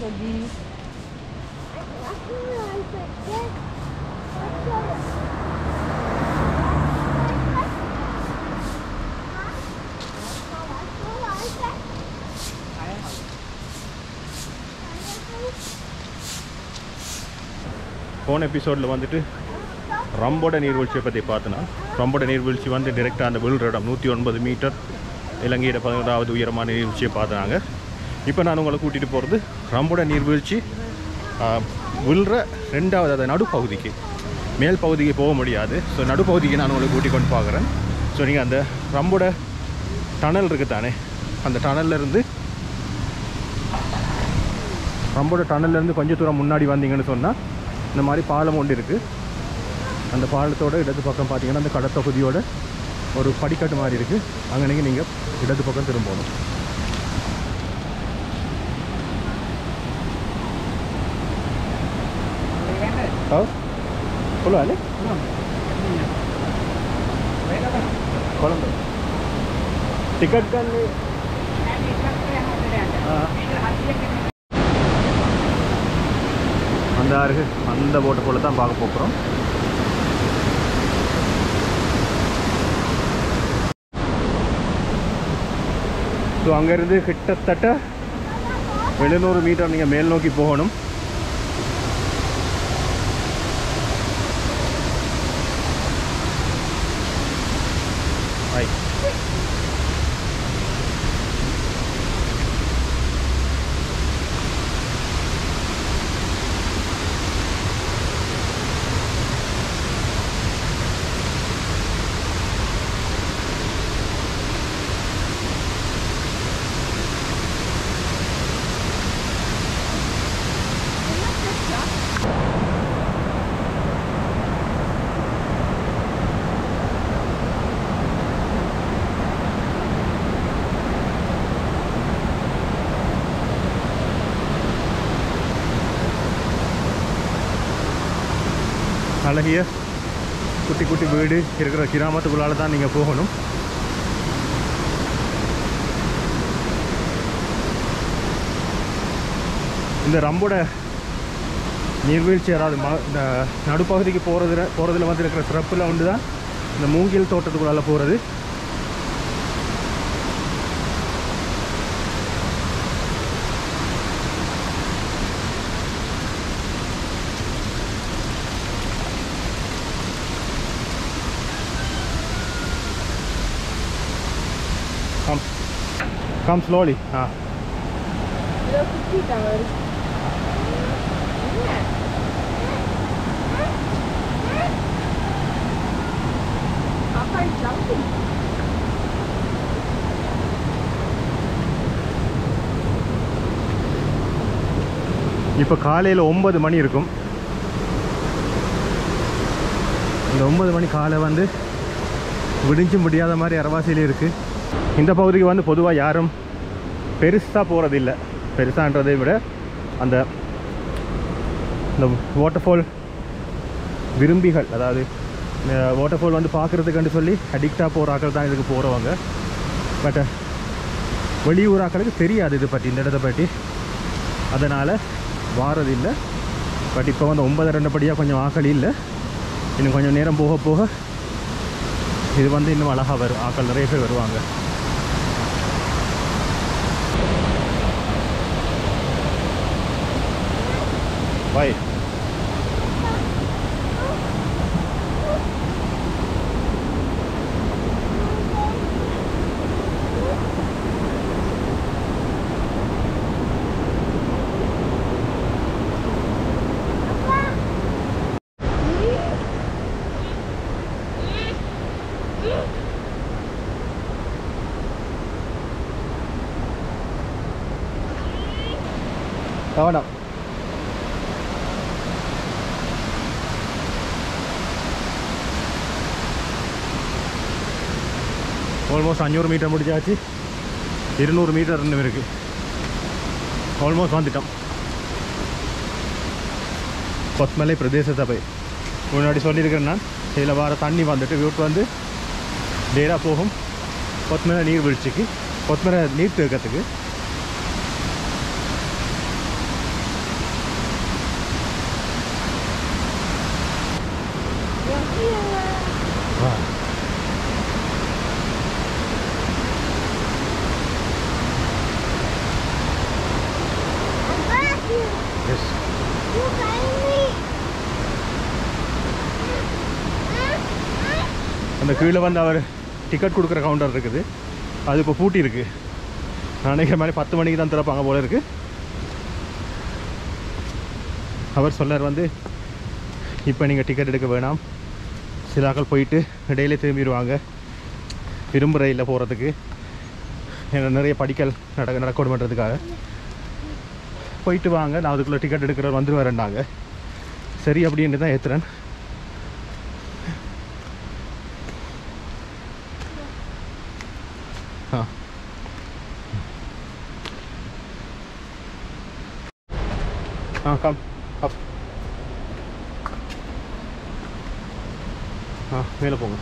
Dodi. போன எபிசோடில் வந்துட்டு ரம்போட நீர்வீழ்ச்சியை பற்றி பார்த்தோன்னா ரம்போட நீர்வீழ்ச்சி வந்து டிரெக்டாக அந்த விழுற இடம் நூற்றி ஒன்பது மீட்டர் இலங்கையோட பதினோராவது உயரமான நீர்வீழ்ச்சியை பார்த்தாங்க இப்போ நான் உங்களை கூட்டிகிட்டு போகிறது ரம்போட நீர்வீழ்ச்சி ஆ, விழுற ரெண்டாவது அது நடுப்பகுதிக்கு. மேல் பகுதிக்கு போக முடியாது. ஸோ நடுப்பகுதிக்கு நான் உங்களை கூட்டி கொண்டு பார்க்குறேன். ஸோ நீங்கள் அந்த ரம்போட டனல் இருக்குது தானே அந்த டனல்லேருந்து ரம்போட டனல்லேருந்து கொஞ்சம் தூரம் முன்னாடி வந்தீங்கன்னு சொன்னால் இந்த மாதிரி பாலம் ஒன்று இருக்குது அந்த பாலத்தோட இடது பக்கம் பார்த்தீங்கன்னா அந்த கடத்தொகுதியோட ஒரு படிக்கட்டு மாதிரி இருக்குது அங்கே நீங்கள் இடது பக்கம் திரும்பணும். Tahu? Puluh ni? Enam. Kolam tu. Tiket kan ni? அந்த ஆறு அந்த போட்டு போல தான் பார்க்க போகிறோம் ஸோ அங்கேருந்து கிட்டத்தட்ட எழுநூறு மீட்டர் நீங்கள் மேல் நோக்கி போகணும் はい。அழகிய குட்டி குட்டி வீடு இருக்கிற கிராமத்துக்குள்ளால் தான் நீங்கள் போகணும். இந்த ரம்போட நீர்வீழ்ச்சி அதாவது ம இந்த நடுப்பகுதிக்கு போகிறதுல போகிறதுல வந்து இருக்கிற சிறப்பில் ஒன்று தான் இந்த மூங்கில் தோட்டத்துக்குள்ளால் போகிறது come slowly. Ah. ஆ இப்போ காலையில் ஒன்பது மணி இருக்கும். இந்த ஒன்பது மணி காலை வந்து விடிஞ்சு முடியாத மாதிரி அரவாசியில் இருக்குது இந்த பகுதிக்கு வந்து பொதுவாக யாரும் பெருசாக போகிறதில்ல பெருசான்றதை விட அந்த இந்த வாட்டர்ஃபால் விரும்பிகள் அதாவது வாட்டர்ஃபால் வந்து பார்க்குறதுக்குன்னு சொல்லி அடிக்டாக போகிற ஆக்கள் தான் இதுக்கு போகிறவங்க பட் வெளியூர் ஆக்களுக்கு தெரியாது இது பற்றி இந்த இடத்தை பற்றி. அதனால் வாரதில்லை. பட் இப்போ வந்து ஒன்பது ரெண்டு படியாக கொஞ்சம் ஆக்கள் இல்லை. இன்னும் கொஞ்சம் நேரம் போக போக இது வந்து இன்னும் அழகாக வரும். ஆக்கள் நிறைய பேர் வருவாங்க. பாய் வேண்டாம் ஆல்மோஸ்ட் அஞ்சூறு மீட்டர் முடிச்சாச்சு. இருநூறு மீட்டர் இன்னும் இருக்குது ஆல்மோஸ்ட் வந்துட்டோம். கொத்மலை பிரதேசத்தை போய் முன்னாடி சொல்லியிருக்கிறேன் நான். இதில் வர தண்ணி வந்துட்டு வீட்டு வந்து டேராக போகும். கொத்மலை நீர்வீழ்ச்சிக்கு கொத்மலை நீர் தேக்கத்துக்கு அந்த கீழே வந்து அவர் டிக்கெட் கொடுக்குற கவுண்டர் இருக்குது. அது இப்போ பூட்டி இருக்குது நான் நினைக்கிற மாதிரி பத்து மணிக்கு தான் திறப்பாங்க போல இருக்குது அவர் சொல்லார் வந்து இப்போ நீங்கள் டிக்கெட் எடுக்க வேணாம். சில ஆட்கள் போயிட்டு இடையிலே திரும்பிடுவாங்க. விரும்புகிற இல்லை போகிறதுக்கு ஏன்னா நிறைய படிக்கல் நடக்க நடக்கணுன்றதுக்காக போயிட்டு வாங்க. நான் அதுக்குள்ளே டிக்கெட் எடுக்கிறவர் வந்துருவாருன்னாங்க. சரி அப்படின்னு தான் ஏற்றுறேன் ஆ ஆ கம் அப் ஆ மேலே போங்க.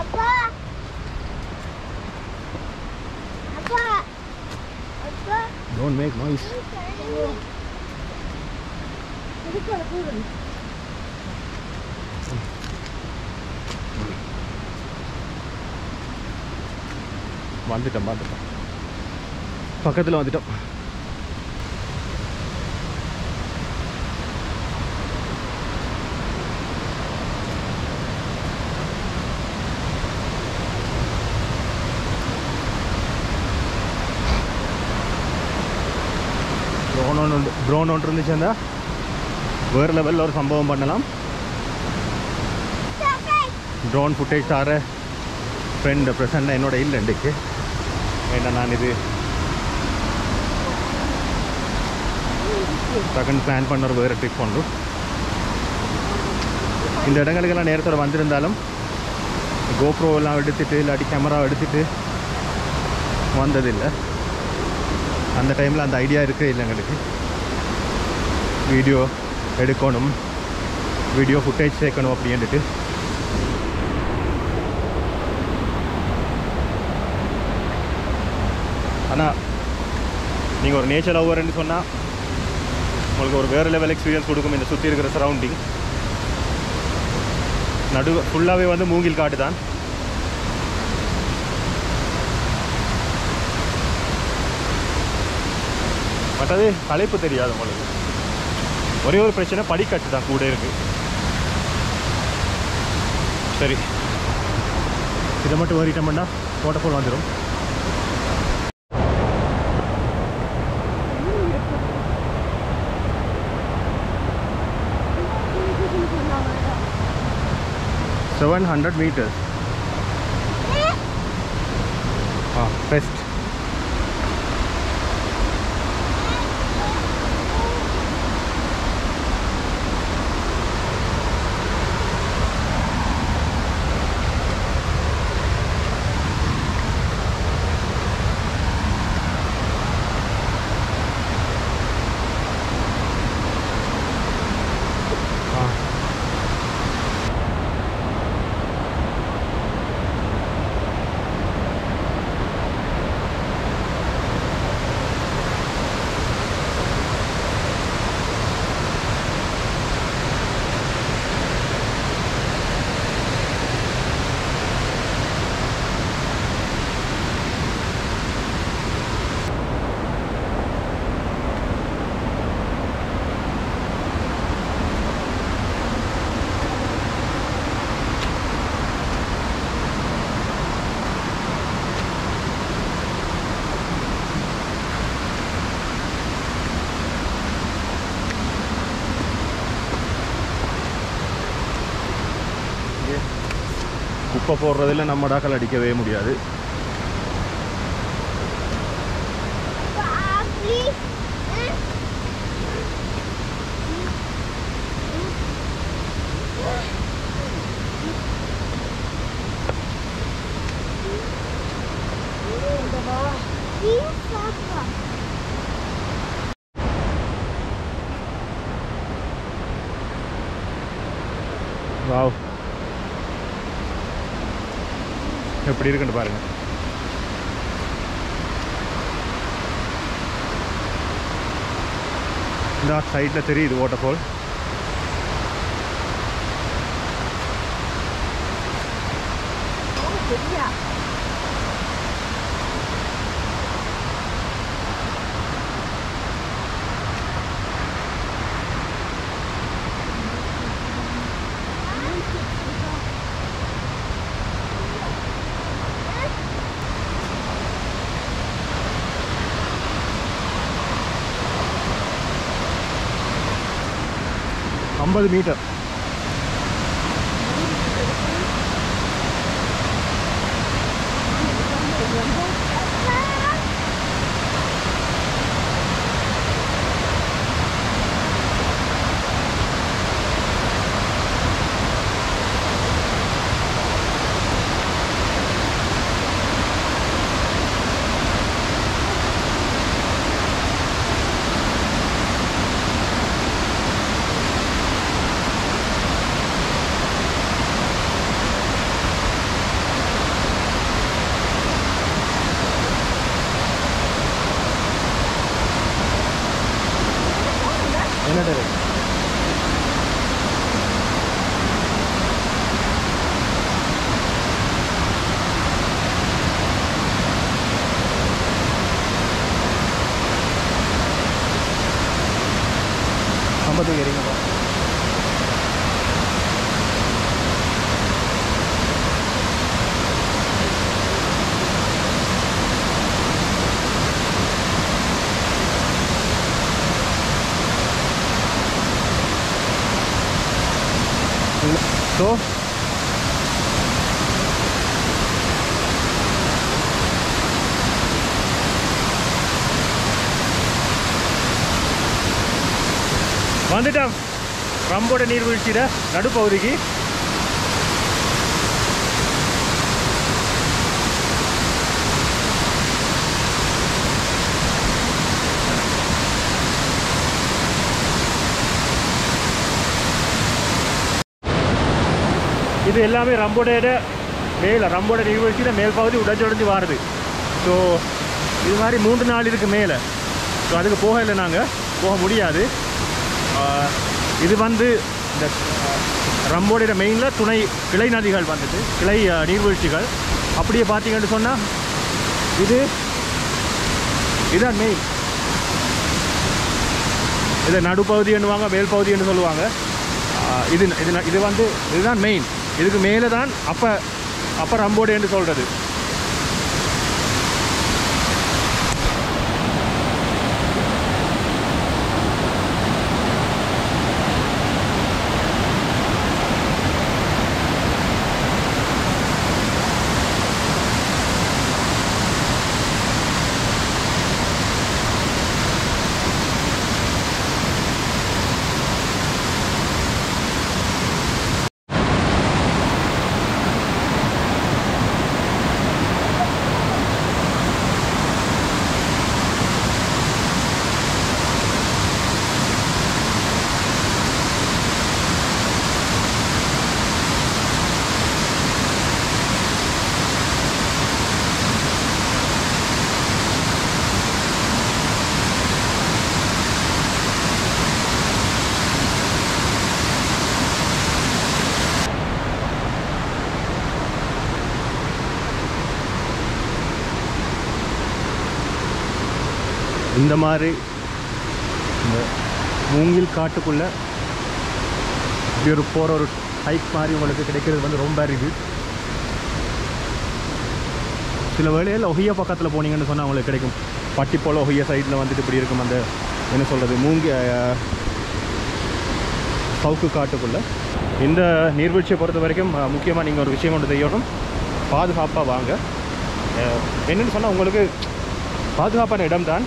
அப்பா. அப்பா. அப்பா. டோன்ட் மேக் நாய்ஸ் இதுக்கு போதும் வந்துட்டோம் வந்துட்டோம் பக்கத்தில் வந்துட்டோம். ட்ரோன் ஒன்று ட்ரோன் ஒன்று இருந்துச்சுன்னா வேறு லெவலில் ஒரு சம்பவம் பண்ணலாம். ட்ரோன் ஃபுட்டேஜ் தர ஃப்ரெண்ட் ப்ரெசண்டாக என்னோட இல்லை இன்றைக்கு ஏன்னா நான் இது டக்குன்னு பிளான் பண்ண ஒரு வேறு ட்ரிப் பண்ணுறோம் இந்த இடங்களுக்கெல்லாம் நேரத்தோடு வந்திருந்தாலும் கோப்ரோவெல்லாம் எல்லாம் இல்லாட்டி கேமரா எடுத்துட்டு வந்ததில்லை. அந்த டைமில் அந்த ஐடியா இருக்கே இல்லை எங்களுக்கு. வீடியோ எடுக்கணும் வீடியோ ஃபுட்டேஜ் சேர்க்கணும் அப்படின்ட்டு ஆனால் நீங்கள் ஒரு நேச்சர் லவ்வர்ன்னு சொன்னால் உங்களுக்கு ஒரு வேறு லெவல் எக்ஸ்பீரியன்ஸ் கொடுக்கும் இந்த சுற்றி இருக்கிற சரௌண்டிங் நடு ஃபுல்லாகவே வந்து மூங்கில் காட்டு தான். மற்றது களைப்பு தெரியாது உங்களுக்கு. ஒரே ஒரு பிரச்சனை படிக்கட்டு தான் கூட இருக்கு. சரி. இதை மட்டும் ஏறிட்டோம்னா தோட்டப்போல் வந்துடும் 700 meters. Ah, best. குப்பை போடுறதில் நம்ம டாக்கள் அடிக்கவே முடியாது. எப்படி இருக்குன்னு பாருங்க. இந்த சைடில் தெரியுது வாட்டர் ஃபால் சரியா ஐம்பது மீட்டர். ஐம்பது ஏறிங்கப்பா ஸோ வந்துட்டோம் ரம்போட நீர்வீழ்ச்சியில நடுப்பகுதிக்கு. இது எல்லாமே ரம்போடையோட மேலே ரம்போட நீர்வீழ்ச்சியில் மேல் பகுதி உடைஞ்சு வாருது. ஸோ இது மாதிரி மூன்று நாள் இருக்குது மேலே. ஸோ அதுக்கு போக இல்லை நாங்கள் போக முடியாது. இது வந்து இந்த ரம்போடைய மெயினில் துணை கிளை நதிகள் வந்துட்டு கிளை நீர்வீழ்ச்சிகள். அப்படியே பார்த்தீங்கன்னு சொன்னால் இது இதுதான் மெயின் இதை நடுப்பகுதின்னுவாங்க மேல் பகுதின்னு சொல்லுவாங்க. இது இது இது வந்து இதுதான் மெயின் இதுக்கு மேலே தான் அப்போ அப்போ ரம்போடு என்று சொல்கிறது இந்த மாதிரி இந்த மூங்கில் காட்டுக்குள்ளே இப்படி ஒரு போகிற ஒரு ஹைக் மாதிரி உங்களுக்கு கிடைக்கிறது வந்து ரொம்ப அரிது சில வேளையில் ஒஹியா பக்கத்தில் போனீங்கன்னு சொன்னால் உங்களுக்கு கிடைக்கும். பட்டி போல் ஒஹியா சைடில் வந்துட்டு இப்படி இருக்கும் அந்த என்ன சொல்கிறது மூங்கி சவுக்கு காட்டுக்குள்ளே. இந்த நீர்வீழ்ச்சியை பொறுத்த வரைக்கும் முக்கியமாக நீங்கள் ஒரு விஷயம் ஒன்று செய்யணும் பாதுகாப்பாக வாங்க. என்னென்னு என்னன்னு சொன்னால் உங்களுக்கு பாதுகாப்பான இடம் தான்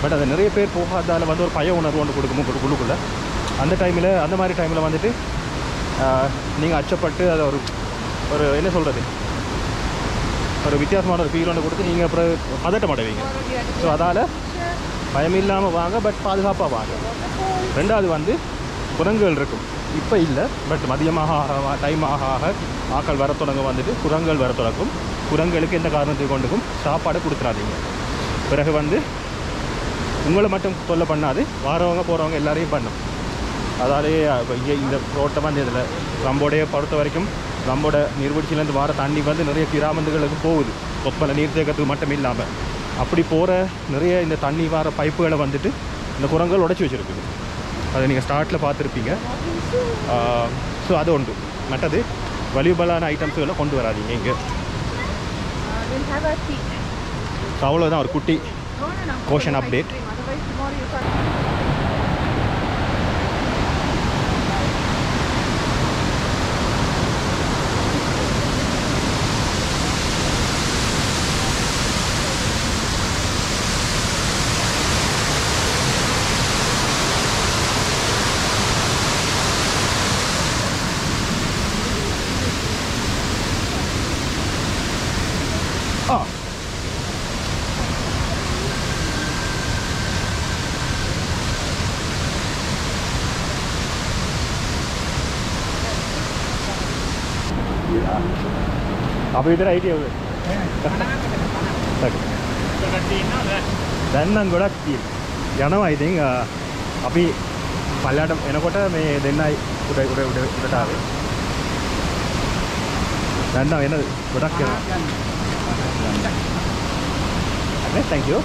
பட் அது நிறைய பேர் போகாதால வந்து ஒரு பய உணர்வு ஒன்று கொடுக்கும் உள்ளுக்குள்ளே. அந்த டைமில் அந்த மாதிரி டைமில் வந்துட்டு நீங்கள் அச்சப்பட்டு அதை ஒரு ஒரு என்ன சொல்கிறது ஒரு வித்தியாசமான ஒரு ஃபீல் ஒன்று கொடுத்து நீங்கள் அப்புறம் பதட்டம் அடைவீங்க. ஸோ அதால் பயமில்லாமல் வாங்க பட் பாதுகாப்பாக வாங்க. ரெண்டாவது வந்து குரங்குகள் இருக்கும். இப்போ இல்லை பட் மதியமாக ஆக டைம் ஆக ஆக ஆக்கள் வர தொடங்க வந்துட்டு குரங்குகள் வர தொடங்கும். குரங்குகளுக்கு எந்த காரணத்தை கொண்டுக்கும் சாப்பாடு கொடுத்துறாதீங்க பிறகு வந்து உங்களை மட்டும் தொல்லை பண்ணாது. வாரவங்க போகிறவங்க எல்லாரையும் பண்ணும். அதாலேயே இந்த ரோட்டை வந்து இதில் ரம்போடைய பொறுத்த வரைக்கும் ரம்போட நீர்வீழ்ச்சியிலேருந்து வர தண்ணி வந்து நிறைய கிராமந்துகளுக்கு போகுது. கொப்பலை நீர்த்தேக்கத்துக்கு மட்டும் இல்லாமல் அப்படி போகிற நிறைய இந்த தண்ணி வர பைப்புகளை வந்துட்டு இந்த குரங்குகள் உடைச்சி வச்சுருக்குது. அதை நீங்கள் ஸ்டார்ட்டில் பார்த்துருப்பீங்க. ஸோ அது உண்டு. மற்றது வலியுபலான ஐட்டம்ஸுகளை கொண்டு வராதீங்க இங்கே. Uh. ஸோ அவ்வளோதான் ஒரு குட்டி Caution update. අපි විතර හිටිය දැන් නම් ගොඩක් තියෙන. යනවා ඉතින් අපි පල්ලයට එනකොට මේ දෙන්නයි උඩ උඩ උඩ උඩට ආවේ. දැන් නම් එන ගොඩක් යනවා thank you.